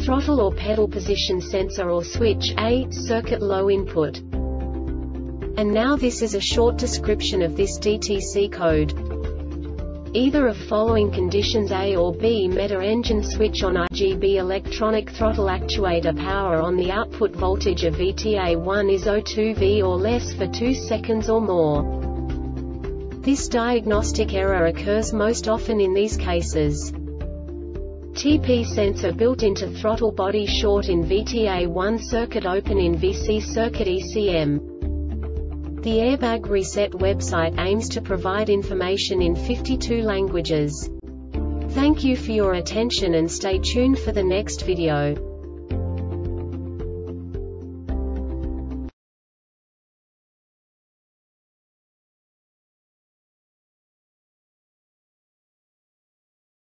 throttle or pedal position sensor or switch A, circuit low input. And now this is a short description of this DTC code. Either of following conditions A or B met a engine switch on RGB electronic throttle actuator power on the output voltage of VTA1 is 02V or less for 2 seconds or more. This diagnostic error occurs most often in these cases. TP sensor built into throttle body short in VTA1 circuit open in VC circuit ECM. The Airbag Reset website aims to provide information in 52 languages. Thank you for your attention and stay tuned for the next video.